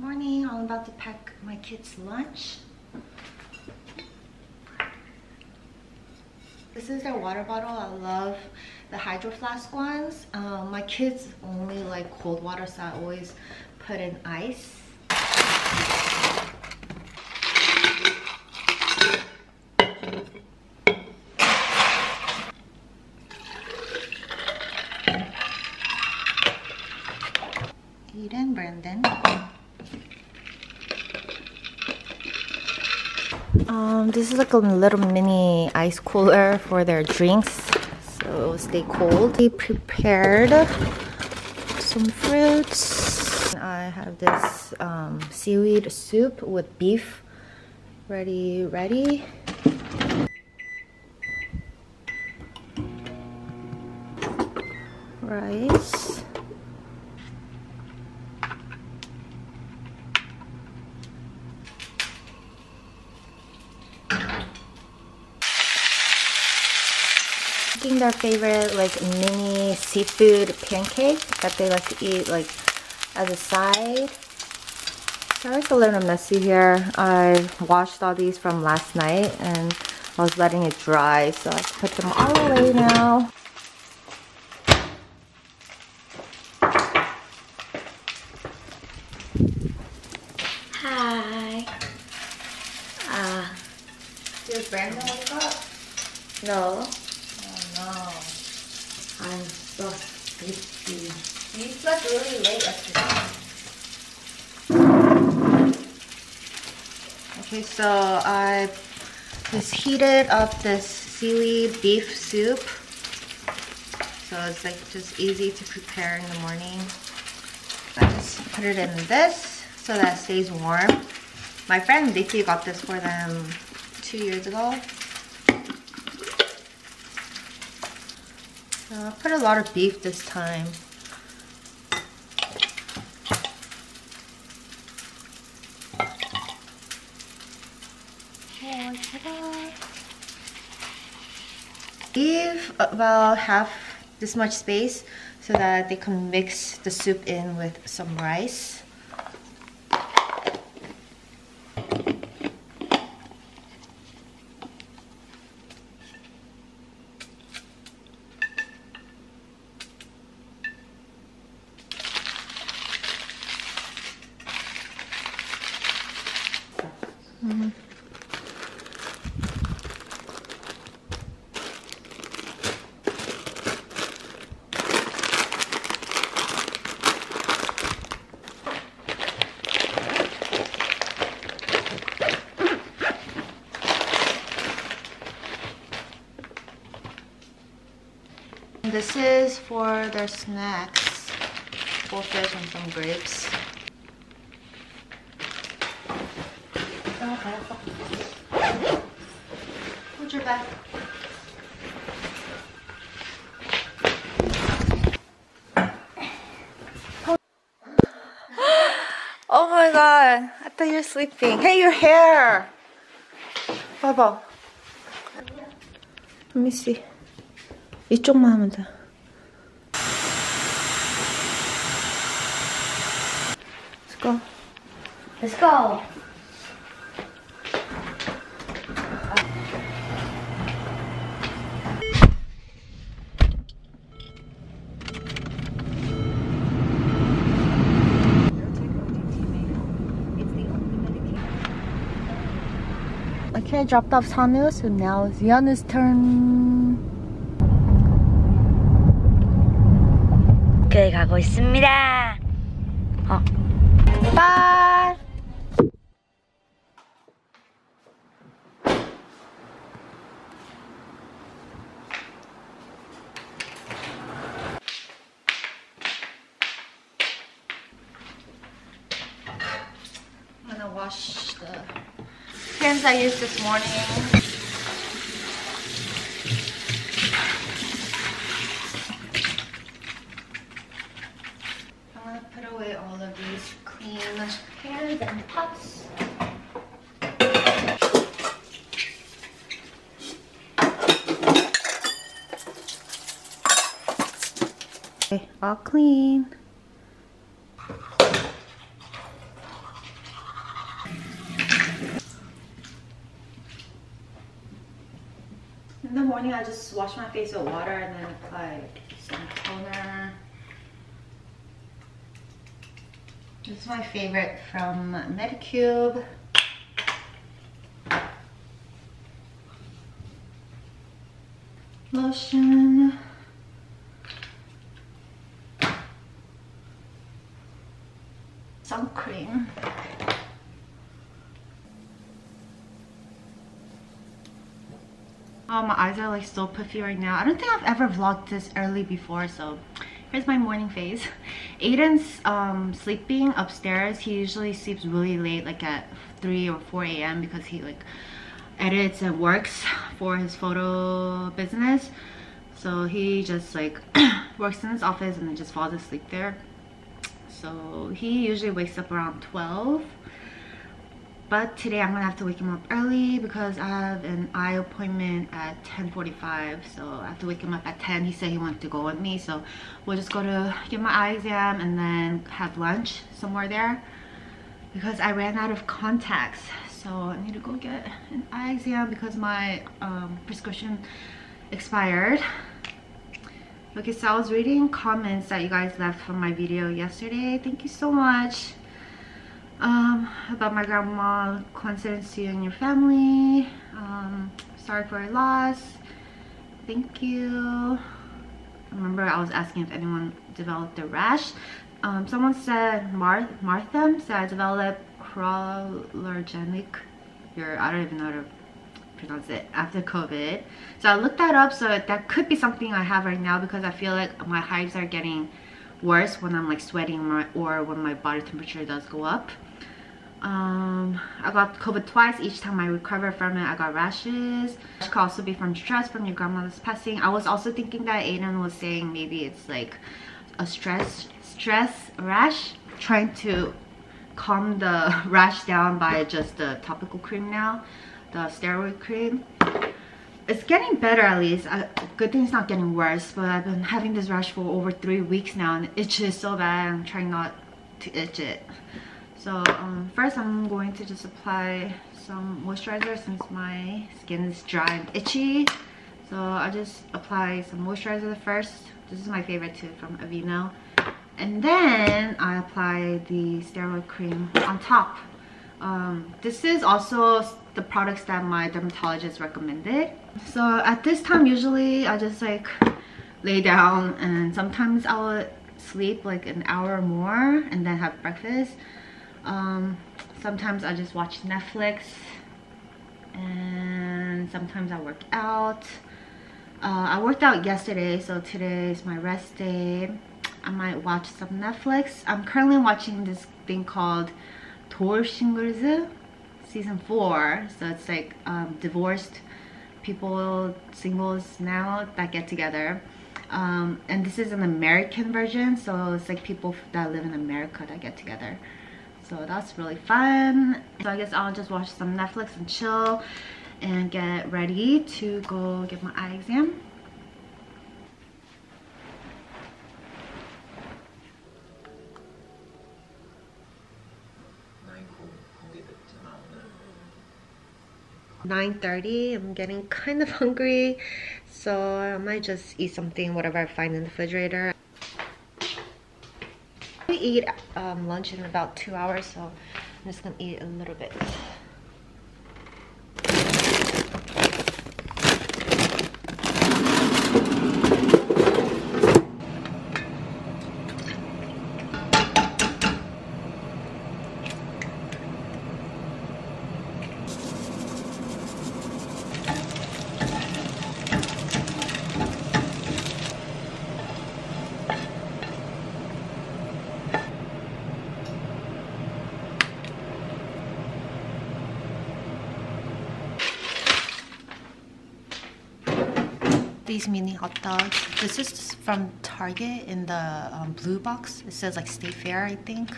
morning. I'm about to pack my kids' lunch. This is their water bottle. I love the Hydro Flask ones. Um, my kids only like cold water, so I always put in ice. Eden, Brandon. Um, this is like a little mini ice cooler for their drinks, so it will stay cold. They prepared some fruits. I have this um, seaweed soup with beef ready, ready. Rice. making their favorite like mini seafood pancake that they like to eat like as a side. Sorry it's a little messy here. I washed all these from last night and I was letting it dry so I put them all away now. Hi. Ah. Uh, Did Brandon wake up? No. Oh, I'm so sleepy. You slept really late yesterday. Okay, so I just heated up this seaweed beef soup. So it's like just easy to prepare in the morning. I just put it in this so that it stays warm. My friend Vicky got this for them two years ago. Uh, I put a lot of beef this time. Leave about uh, half this much space so that they can mix the soup in with some rice. Mm-hmm. This is for their snacks. Goldfish and some grapes. Hold your bag. Oh my god, I thought you were sleeping. Hey, your hair! 봐봐. Let me see. 이쪽만 하면 돼. Go. Let's go. Okay, dropped off Sanu, so now it's Yanu's turn. 교회 가고 있습니다. 어. Bye! I'm gonna wash the pans I used this morning. Okay, all clean. In the morning, I just wash my face with water and then apply some toner. This is my favorite from Medicube. Oh, my eyes are like so puffy right now. I don't think I've ever vlogged this early before, so here's my morning face. Aiden's um, sleeping upstairs. He usually sleeps really late, like at 3 or 4 a.m. because he like edits and works for his photo business. So he just like works in his office and then just falls asleep there. So he usually wakes up around 12 but today I'm gonna have to wake him up early because I have an eye appointment at 10:45. So I have to wake him up at 10. He said he wanted to go with me, so we'll just go to get my eye exam and then have lunch somewhere there because I ran out of contacts. So I need to go get an eye exam because my um, prescription expired. Okay, so I was reading comments that you guys left from my video yesterday. Thank you so much um, about my grandma. To you and your family. Um, sorry for your loss. Thank you. Remember, I was asking if anyone developed a rash. Um, someone said Mar Martha said I developed crawlergenic. Your I don't even know how to pronounce it after COVID. So I looked that up. So that could be something I have right now because I feel like my hives are getting worse when I'm like sweating or when my body temperature does go up um i got covid twice. Each time i recover from it i got rashes. It could also be from stress from your grandmother's passing. I was also thinking that aiden was saying maybe it's like a stress stress rash trying to calm the rash down by just the topical cream now the steroid cream. It's getting better at least. I, good thing it's not getting worse but i've been having this rash for over three weeks now and it itches so bad. I'm trying not to itch it so um, first I'm going to just apply some moisturizer since my skin is dry and itchy. So I just apply some moisturizer first. This is my favorite too from Aveeno. And then I apply the steroid cream on top. Um, this is also the products that my dermatologist recommended. So at this time usually I just like lay down and sometimes I'll sleep like an hour or more and then have breakfast um, sometimes I just watch Netflix and sometimes I work out. Uh, I worked out yesterday, so today is my rest day. I might watch some Netflix. I'm currently watching this thing called Dolsingles season 4. So it's like um, divorced people, singles now that get together. Um, and this is an American version, so it's like people that live in America that get together so that's really fun so i guess i'll just watch some netflix and chill and get ready to go get my eye exam Nine thirty. I'm getting kind of hungry, so I might just eat something, whatever I find in the refrigerator eat um, lunch in about two hours, so I'm just gonna eat a little bit. These mini hot dogs. This is from Target in the um, blue box. It says like State Fair, I think.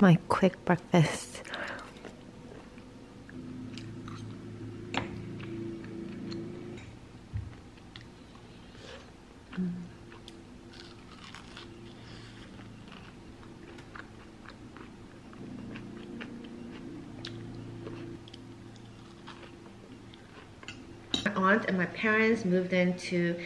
My quick breakfast. aunt and my parents moved into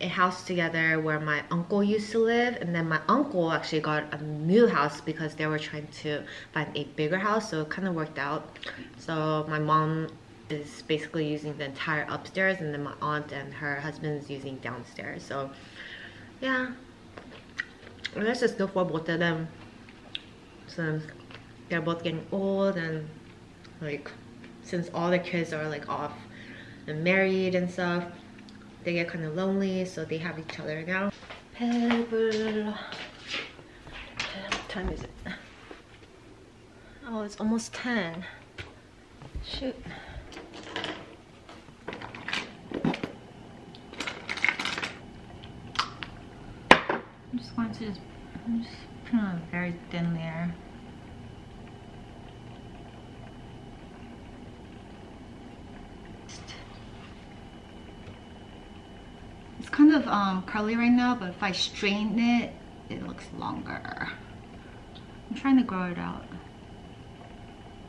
a house together where my uncle used to live and then my uncle actually got a new house because they were trying to find a bigger house so it kind of worked out. So my mom is basically using the entire upstairs and then my aunt and her husband is using downstairs so yeah. And that's just good for both of them. Since they're both getting old and like since all the kids are like off and married and stuff they get kind of lonely so they have each other now. What time is it? Oh it's almost 10 shoot. I'm just going to just, I'm just put on a very thin layer It's kind um, curly right now, but if I straighten it, it looks longer. I'm trying to grow it out.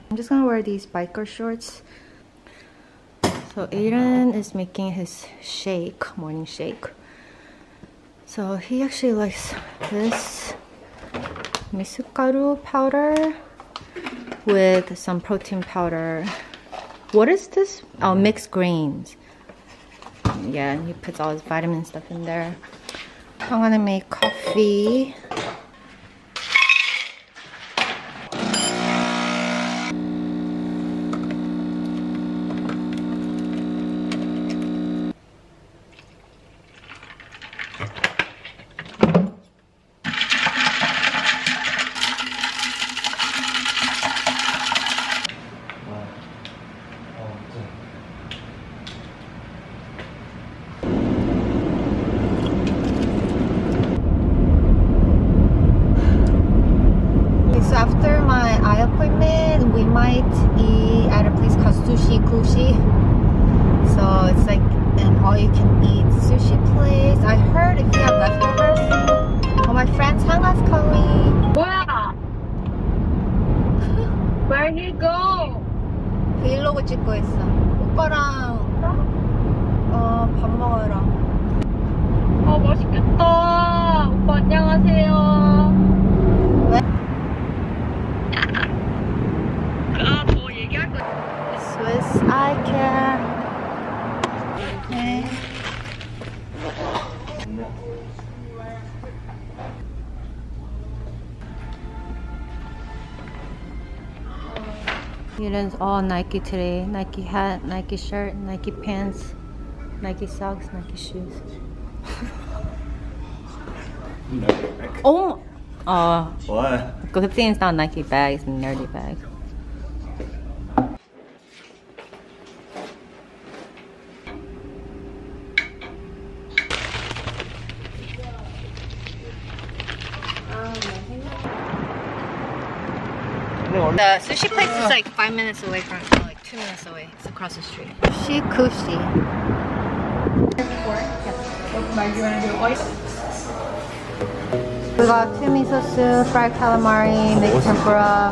I'm just gonna wear these biker shorts. So Aiden is making his shake, morning shake. So he actually likes this misugaru powder with some protein powder. What is this? Oh, mixed grains yeah, he puts all his vitamin stuff in there. I'm gonna make coffee. So after my eye appointment, we might eat at a place called Sushi Kushi So it's like an all-you-can-eat sushi place. I heard if you have leftovers. Oh, my friend Changa's calling. 뭐야? Where you go? 브이로그 찍고 있어. 오빠랑 어, 밥 먹으러. 아 맛있겠다. 오빠 안녕하세요. 왜? 아저 얘기할 거. Swiss eye care. Eden's all Nike today. Nike hat, Nike shirt, Nike pants, Nike socks, Nike shoes. oh! Oh, What? good thing it's not Nike bags nerdy bags. The sushi place is like five minutes away from, no, like two minutes away. It's across the street. Sushi Kushi. We got two miso soup, fried calamari, mixed tempura.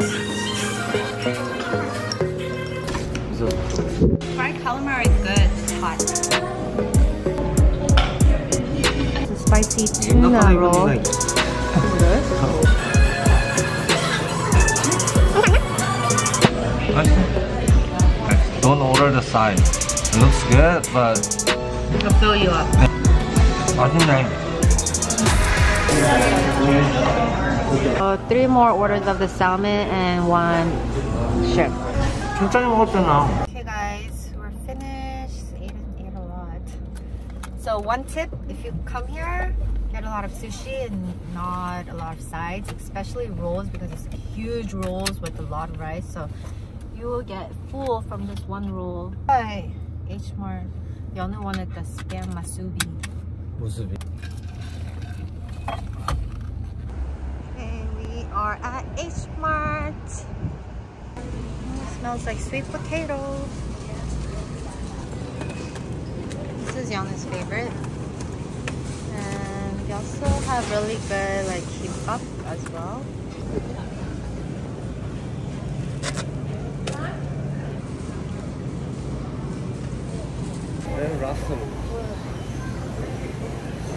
Fried calamari is good. It's hot. It's a spicy tuna roll. Don't order the side. It looks good, but... It'll fill you up. I think I... Uh, three more orders of the salmon and one shrimp. Okay guys, we're finished. Ate, ate a lot. So one tip, if you come here, get a lot of sushi and not a lot of sides, especially rolls because it's huge rolls with a lot of rice. So you will get full from this one roll. Hi, Hmart. You only wanted the spam masubi. Masubi. And we are at Hmart. Smells like sweet potato. This is Yana's favorite. And we also have really good like kimbap as well.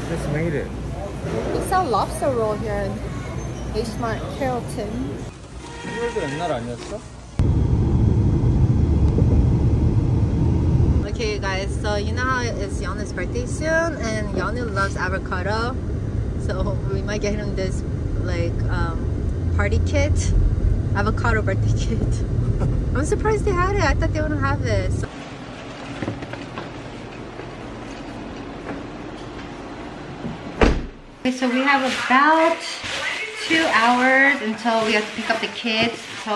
Just made it. We sell lobster roll here in H-Mart Carrollton. Okay guys, so you know how it's Yana's birthday soon and Yana loves avocado. So we might get him this like um, party kit. Avocado birthday kit. I'm surprised they had it. I thought they wouldn't have it. So Okay, so we have about two hours until we have to pick up the kids. So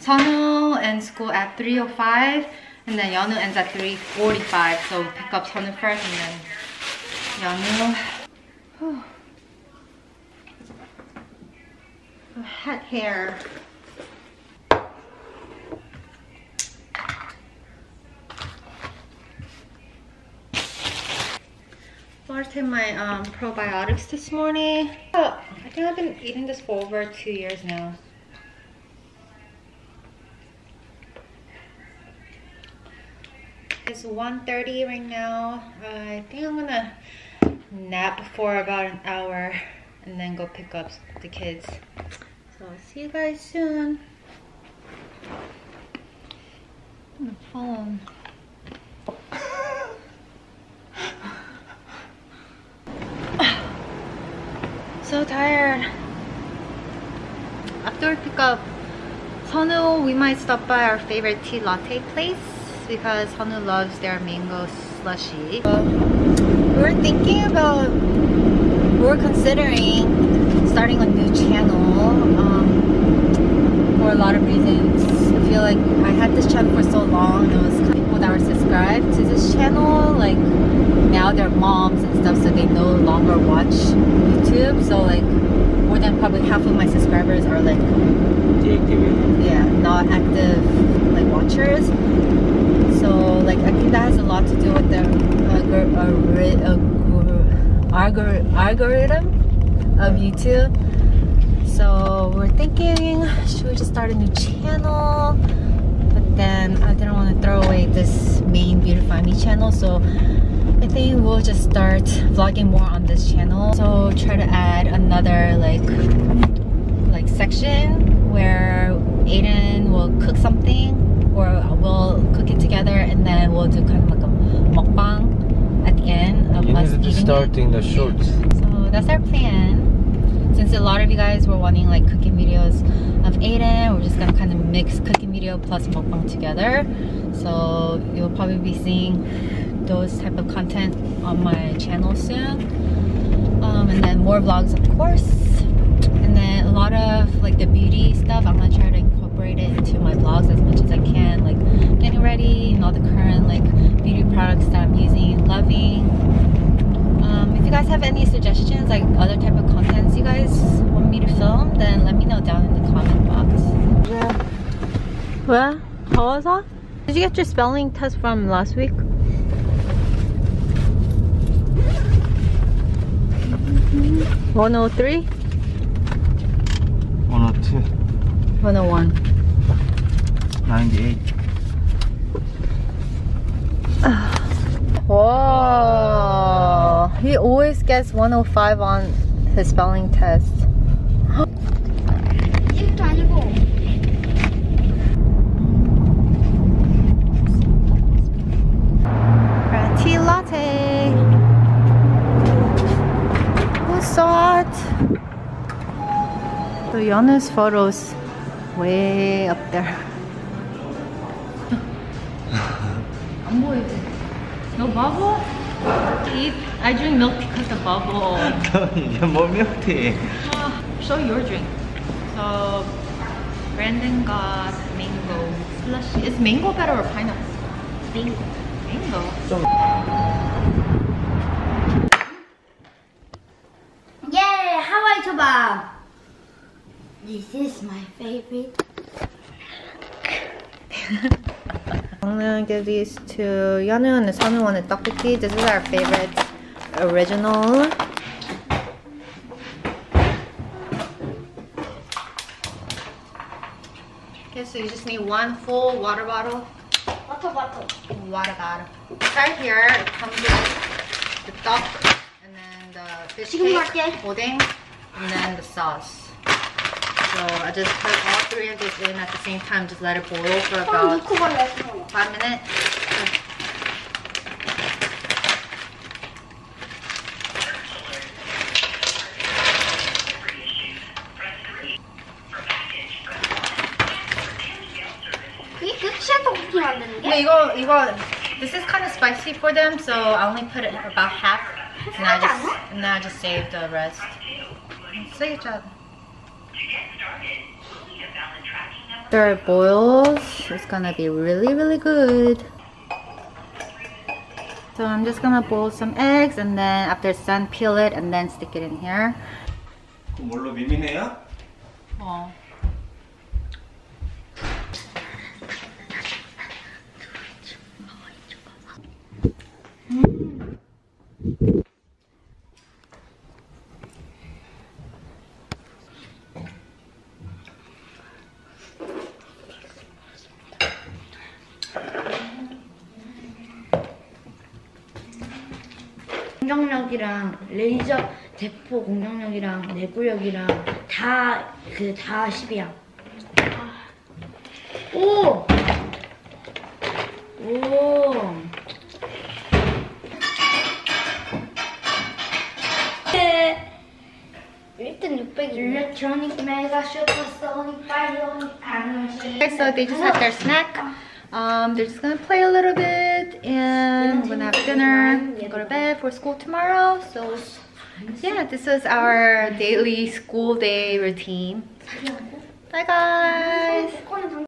Sonu ends school at 3.05 and then Yanu ends at 3.45. So we pick up Sonu first and then. Whew. Oh. Hat hair. Started my um, probiotics this morning. Oh, I think I've been eating this for over two years now. It's 1.30 right now. I think I'm gonna nap for about an hour and then go pick up the kids. So I'll see you guys soon. On the phone. so tired. After we pick up Sonu, we might stop by our favorite tea latte place because Sonu loves their mango slushy. we were thinking about, we were considering starting a new channel um, for a lot of reasons. I feel like I had this channel for so long. It was people that were subscribed to this channel, like now they're moms and stuff, so they no longer watch YouTube. So like probably half of my subscribers are like Deactivated. yeah not active like watchers so like i think that has a lot to do with the algor- algor- algor- algorithm of youtube so we're thinking should we just start a new channel but then i didn't want to throw away this main beautify me channel so i think we'll just start vlogging more on this channel so try to add another like like section where Aiden will cook something or we'll cook it together and then we'll do kind of like a mukbang at the end of You us need to eating start it. the shorts. So that's our plan. Since a lot of you guys were wanting like cooking videos of Aiden, we're just gonna kind of mix cooking video plus mukbang together. So you'll probably be seeing those type of content on my channel soon um, and then more vlogs of course and then a lot of like the beauty stuff I'm gonna try to incorporate it into my vlogs as much as I can like getting ready and all the current like beauty products that I'm using loving um, if you guys have any suggestions like other type of contents you guys want me to film then let me know down in the comment box yeah. well how was that? Did you get your spelling test from last week? One oh three? 102, One oh one. 98. Whoa! He always gets 105 on his spelling test. tea latte. What's that? So Yanu's photos way up there. 안 보이지? No bubble? Eat. I drink milk because of bubble. 이게 뭐 milktea? Uh, show your drink. So Brandon got mango slushy. Is mango better or pineapple? Mango. Mango. Yay! Hawaii kebab. This is my favorite. I'm gonna give these to Yanu and Sanu on the tteokbokki. This is our favorite original. Okay, so you just need one full water bottle. What 토마토. What about right here? It comes with the duck and then the fish 지금 cake, 갈게. pudding, and then the sauce. So I just put all three of these in at the same time. Just let it boil for 형 about 넣고 갈래? five minutes. 그게 끝이야 떡볶이 만드는 게? 근데 이거 이거 this is kind of spicy for them, so I only put it about half, and I just and then I just save the rest. Say job. After it boils, it's gonna be really really good. So I'm just gonna boil some eggs, and then after it's done, peel it, and then stick it in here. 뭘로 미미네야? 어. 공격력이랑 레이저 대포 공격력이랑 내구력이랑 다 그 다 10이야. 오! 오! 일단 600 일렉트로닉 메가 슈퍼소닉 바이오닉 so they just had their snack. Um, they're just gonna play a little bit and we're gonna have dinner, go to bed for school tomorrow. So yeah, this is our daily school day routine. Bye guys.